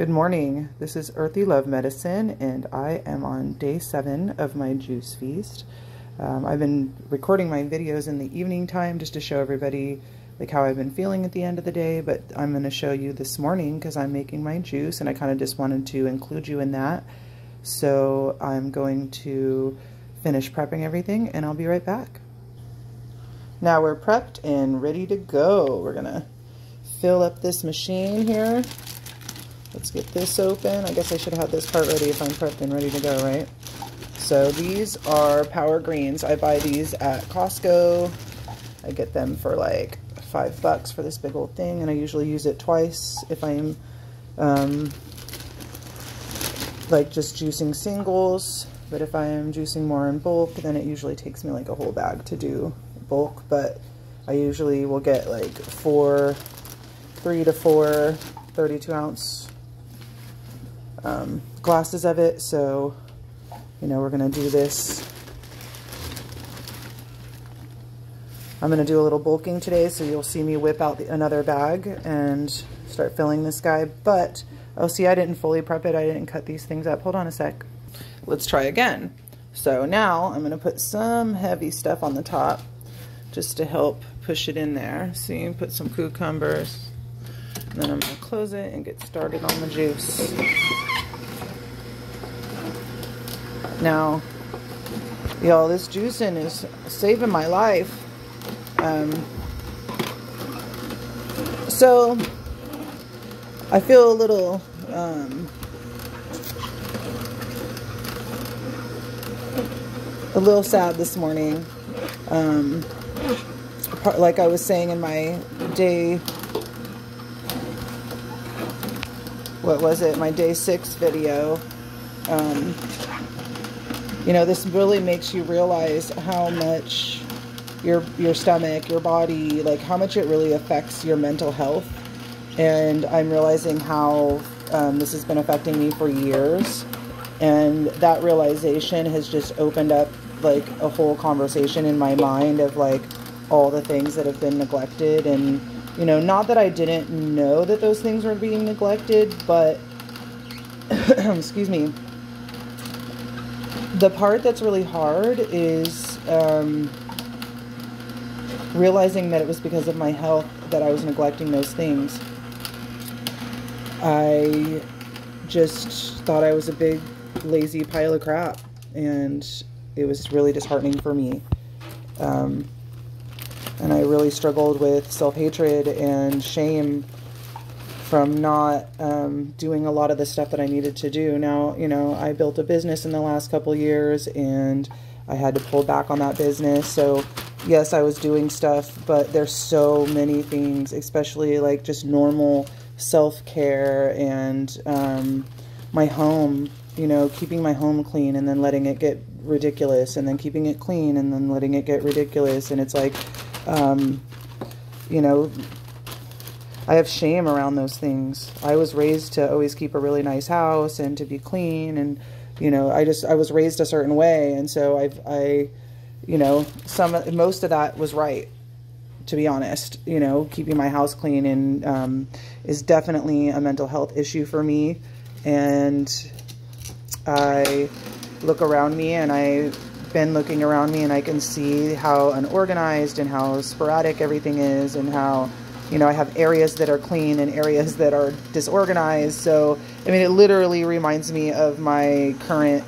Good morning. This is Earthy Love Medicine, and I am on day seven of my juice feast. Um, I've been recording my videos in the evening time just to show everybody like how I've been feeling at the end of the day, but I'm going to show you this morning because I'm making my juice, and I kind of just wanted to include you in that. So I'm going to finish prepping everything, and I'll be right back. Now we're prepped and ready to go. We're going to fill up this machine here. Let's get this open. I guess I should have this part ready if I'm prepped and ready to go, right? So these are Power Greens. I buy these at Costco. I get them for like five bucks for this big old thing, and I usually use it twice if I'm um, like just juicing singles. But if I am juicing more in bulk, then it usually takes me like a whole bag to do bulk. But I usually will get like four, three to four 32 ounce um, glasses of it. So, you know, we're going to do this. I'm going to do a little bulking today, so you'll see me whip out the, another bag and start filling this guy. But, oh, see, I didn't fully prep it. I didn't cut these things up. Hold on a sec. Let's try again. So now I'm going to put some heavy stuff on the top just to help push it in there. See, put some cucumbers. And then I'm going to close it and get started on the juice. Now, y'all, this juicing is saving my life. Um, so, I feel a little, um, a little sad this morning. Um, like I was saying in my day, what was it, my day six video, um, you know, this really makes you realize how much your your stomach, your body, like how much it really affects your mental health. And I'm realizing how um, this has been affecting me for years. And that realization has just opened up like a whole conversation in my mind of like all the things that have been neglected. And, you know, not that I didn't know that those things were being neglected, but, excuse me, the part that's really hard is um, realizing that it was because of my health that I was neglecting those things. I just thought I was a big lazy pile of crap and it was really disheartening for me. Um, and I really struggled with self-hatred and shame from not um, doing a lot of the stuff that I needed to do. Now, you know, I built a business in the last couple years and I had to pull back on that business. So, yes, I was doing stuff, but there's so many things, especially like just normal self care and um, my home, you know, keeping my home clean and then letting it get ridiculous and then keeping it clean and then letting it get ridiculous. And it's like, um, you know, I have shame around those things. I was raised to always keep a really nice house and to be clean and you know, I just I was raised a certain way and so I've I you know, some most of that was right to be honest. You know, keeping my house clean and um, is definitely a mental health issue for me and I look around me and I've been looking around me and I can see how unorganized and how sporadic everything is and how you know, I have areas that are clean and areas that are disorganized. So, I mean, it literally reminds me of my current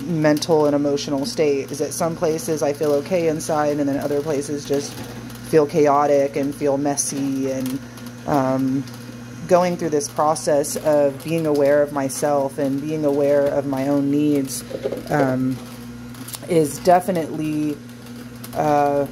mental and emotional state. Is that some places I feel okay inside, and then other places just feel chaotic and feel messy. And um, going through this process of being aware of myself and being aware of my own needs um, is definitely. Uh,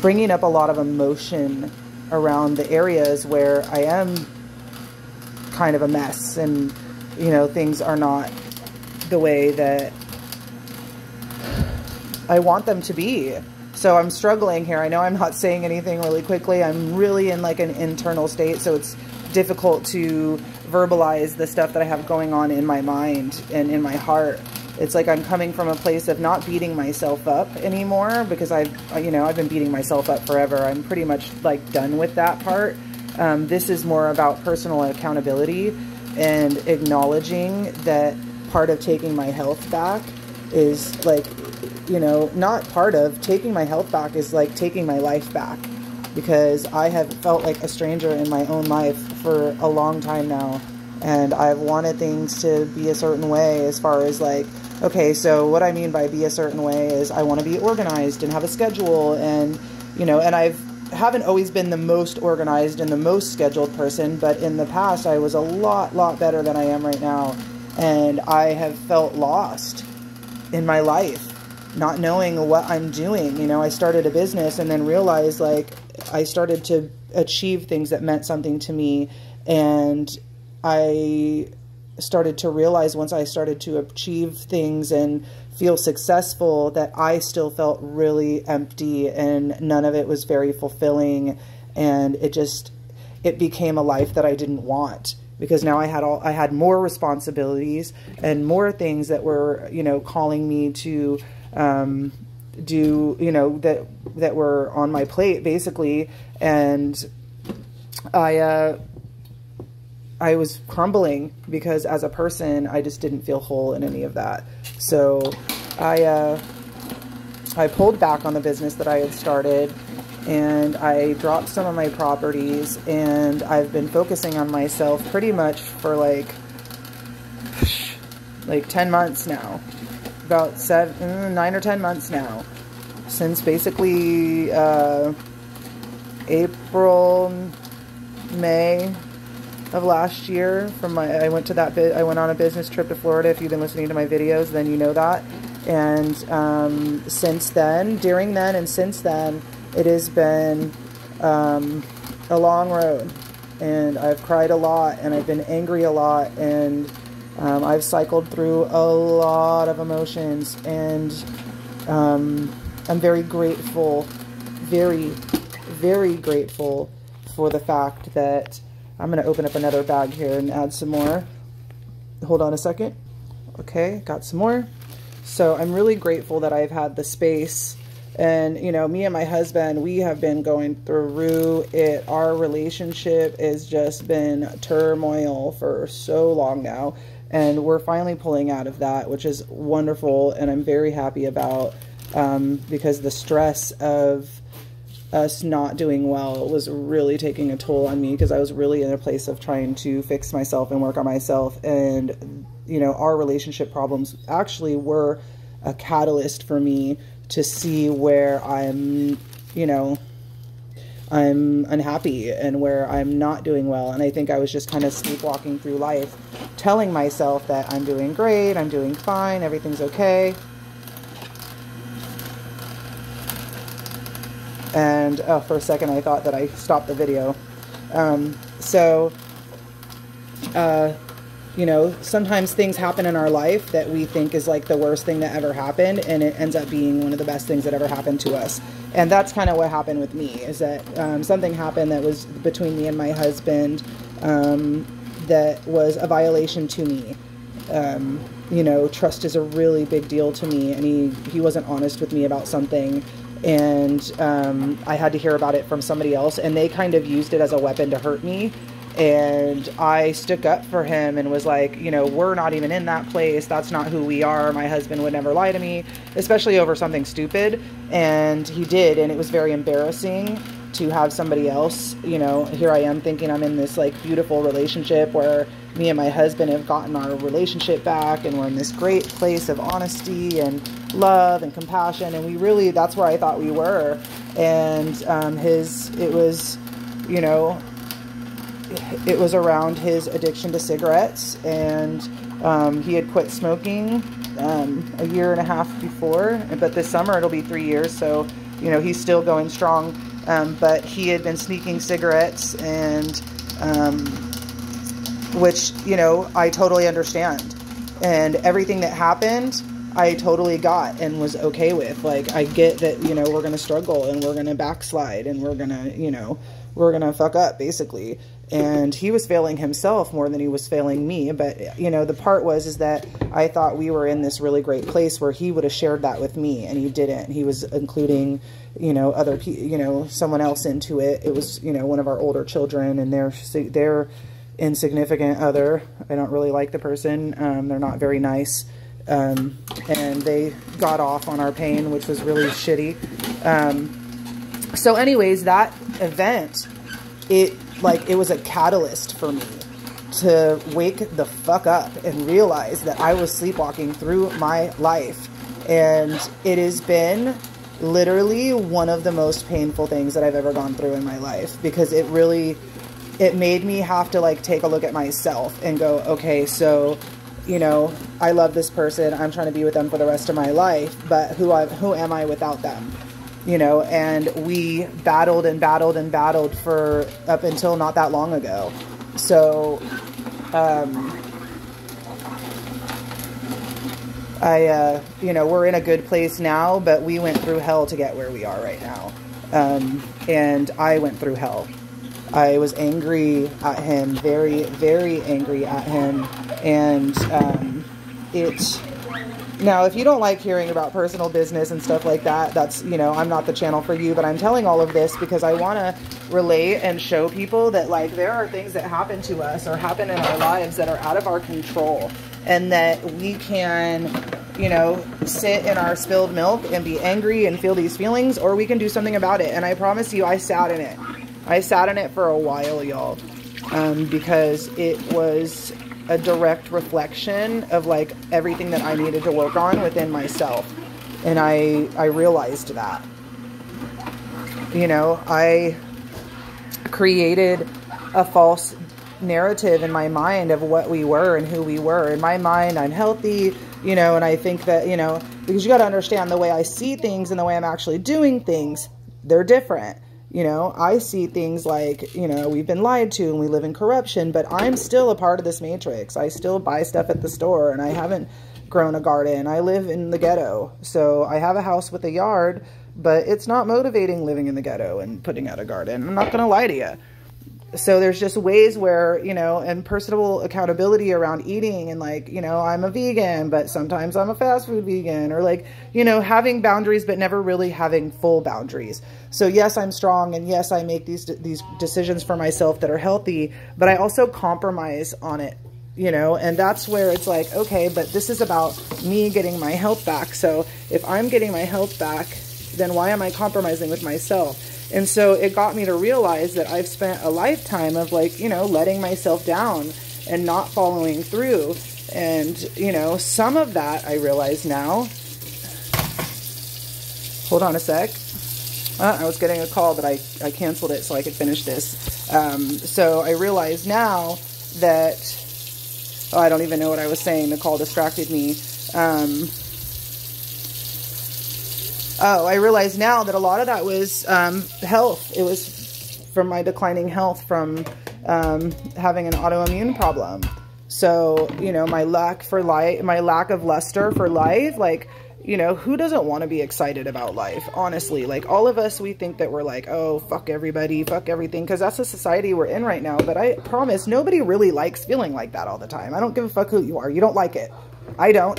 bringing up a lot of emotion around the areas where I am kind of a mess and, you know, things are not the way that I want them to be. So I'm struggling here. I know I'm not saying anything really quickly. I'm really in like an internal state, so it's difficult to verbalize the stuff that I have going on in my mind and in my heart it's like I'm coming from a place of not beating myself up anymore because I've, you know, I've been beating myself up forever. I'm pretty much like done with that part. Um, this is more about personal accountability and acknowledging that part of taking my health back is like, you know, not part of taking my health back is like taking my life back because I have felt like a stranger in my own life for a long time now. And I've wanted things to be a certain way as far as like, okay, so what I mean by be a certain way is I want to be organized and have a schedule and, you know, and I've haven't always been the most organized and the most scheduled person, but in the past I was a lot, lot better than I am right now. And I have felt lost in my life, not knowing what I'm doing. You know, I started a business and then realized like I started to achieve things that meant something to me. And I started to realize once I started to achieve things and feel successful that I still felt really empty and none of it was very fulfilling. And it just it became a life that I didn't want because now I had all I had more responsibilities and more things that were you know calling me to um, do you know that that were on my plate basically. And I uh, I was crumbling because as a person I just didn't feel whole in any of that. So I uh, I pulled back on the business that I had started and I dropped some of my properties and I've been focusing on myself pretty much for like like 10 months now. About seven mm, nine or 10 months now. Since basically uh, April May of last year from my I went to that bit I went on a business trip to Florida if you've been listening to my videos then you know that and um, since then, during then and since then, it has been um, a long road. And I've cried a lot and I've been angry a lot and um, I've cycled through a lot of emotions and um, I'm very grateful, very, very grateful for the fact that I'm going to open up another bag here and add some more. Hold on a second. Okay, got some more. So I'm really grateful that I've had the space. And, you know, me and my husband, we have been going through it. Our relationship has just been turmoil for so long now. And we're finally pulling out of that, which is wonderful. And I'm very happy about um, because the stress of us not doing well was really taking a toll on me because I was really in a place of trying to fix myself and work on myself. And you know, our relationship problems actually were a catalyst for me to see where I'm, you know, I'm unhappy and where I'm not doing well. And I think I was just kind of sleepwalking through life, telling myself that I'm doing great, I'm doing fine, everything's okay. And oh, for a second, I thought that I stopped the video. Um, so, uh, you know, sometimes things happen in our life that we think is like the worst thing that ever happened, and it ends up being one of the best things that ever happened to us. And that's kind of what happened with me is that um, something happened that was between me and my husband um, that was a violation to me. Um, you know, trust is a really big deal to me, and he, he wasn't honest with me about something. And um, I had to hear about it from somebody else, and they kind of used it as a weapon to hurt me and I stuck up for him and was like, you know, we're not even in that place. That's not who we are. My husband would never lie to me, especially over something stupid. And he did, and it was very embarrassing to have somebody else, you know, here I am thinking I'm in this like beautiful relationship where me and my husband have gotten our relationship back and we're in this great place of honesty and love and compassion. And we really, that's where I thought we were. And um, his, it was, you know, it was around his addiction to cigarettes, and um, he had quit smoking um, a year and a half before. But this summer it'll be three years, so you know he's still going strong. Um, but he had been sneaking cigarettes, and um, which you know I totally understand, and everything that happened. I totally got and was okay with. Like, I get that, you know, we're to struggle and we're to backslide and we're to, you know, we're to fuck up, basically and he was failing himself more than he was failing me. But you know the part was is that i thought we were in this really great place where he would have shared that with me and he didn't. He was including you know other you know someone else into it. It was you know one of our older children and their their insignificant other. I don't really like the person. Um, they're not very nice. Um, and they got off on our pain which was really shitty. Um, so anyways that event it like it was a catalyst for me to wake the fuck up and realize that I was sleepwalking through my life. And it has been literally one of the most painful things that I've ever gone through in my life because it really it made me have to like take a look at myself and go, okay, so you know, I love this person. I'm trying to be with them for the rest of my life, but who I who am I without them? You know, and we battled and battled and battled for up until not that long ago. So, um, I, uh, you know, we're in a good place now, but we went through hell to get where we are right now. Um, and I went through hell. I was angry at him, very, very angry at him. And um, it now, if you don't like hearing about personal business and stuff like that, that's, you know, I'm not the channel for you, but I'm telling all of this because I want to relate and show people that, like, there are things that happen to us or happen in our lives that are out of our control and that we can, you know, sit in our spilled milk and be angry and feel these feelings, or we can do something about it. And I promise you, I sat in it. I sat in it for a while, y'all, um, because it was a direct reflection of like everything that I needed to work on within myself. And I I realized that. You know, I created a false narrative in my mind of what we were and who we were. In my mind, I'm healthy, you know, and I think that, you know, because you got to understand the way I see things and the way I'm actually doing things, they're different. You know, I see things like, you know, we've been lied to and we live in corruption, but I'm still a part of this matrix. I still buy stuff at the store and I haven't grown a garden. I live in the ghetto. So I have a house with a yard, but it's not motivating living in the ghetto and putting out a garden. I'm not going to lie to you so there's just ways where you know and personal accountability around eating and like you know i'm a vegan but sometimes i'm a fast food vegan or like you know having boundaries but never really having full boundaries. So yes i'm strong and yes i make these these decisions for myself that are healthy but i also compromise on it you know and that's where it's like okay but this is about me getting my health back. So if i'm getting my health back then why am i compromising with myself and so it got me to realize that I've spent a lifetime of like, you know, letting myself down and not following through. And, you know, some of that I realize now. Hold on a sec. Uh, I was getting a call, but I, I canceled it so I could finish this. Um, so I realize now that, oh, I don't even know what I was saying. The call distracted me. Um, Oh, I realize now that a lot of that was um, health. It was from my declining health from um, having an autoimmune problem. So, you know, my lack for life, my lack of luster for life, like, you know, who doesn't want to be excited about life? Honestly, like all of us, we think that we're like, oh, fuck everybody, fuck everything, because that's the society we're in right now. But I promise, nobody really likes feeling like that all the time. I don't give a fuck who you are. You don't like it. I don't.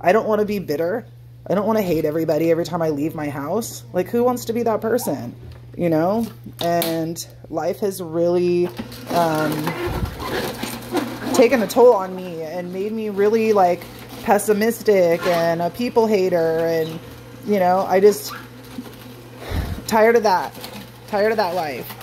I don't want to be bitter. I don't want to hate everybody every time I leave my house. Like, who wants to be that person? You know? And life has really um, taken a toll on me and made me really, like, pessimistic and a people hater. And, you know, I just, tired of that. Tired of that life.